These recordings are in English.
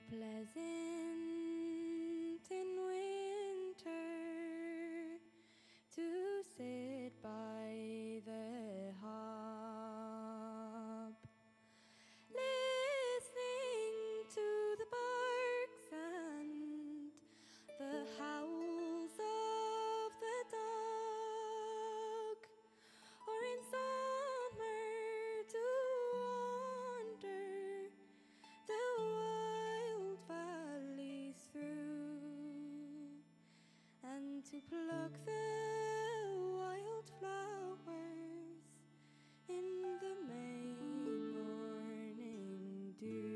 pleasant. to pluck the wild flowers in the May morning dew.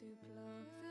to plug